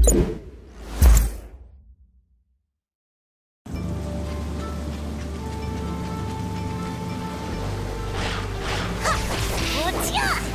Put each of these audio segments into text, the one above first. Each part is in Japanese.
っちや。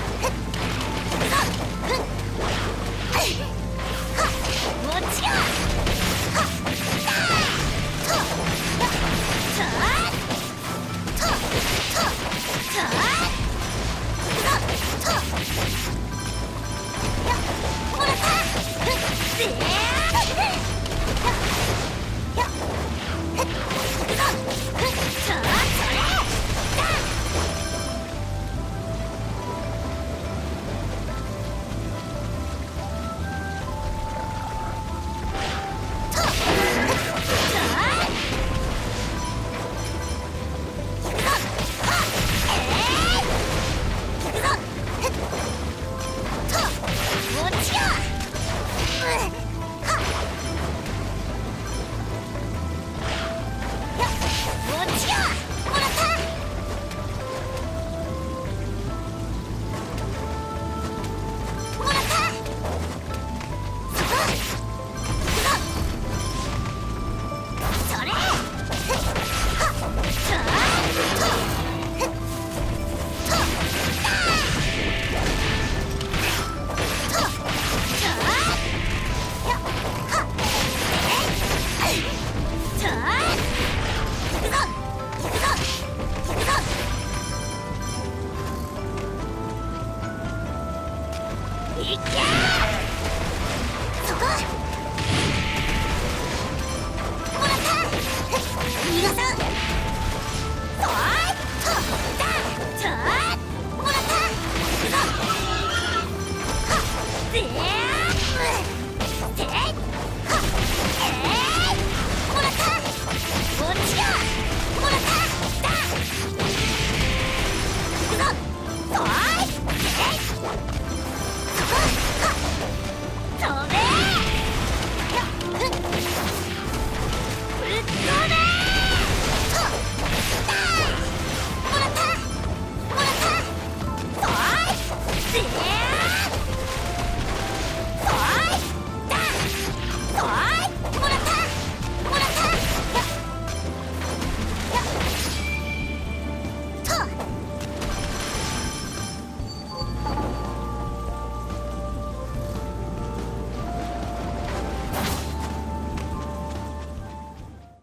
Yeah!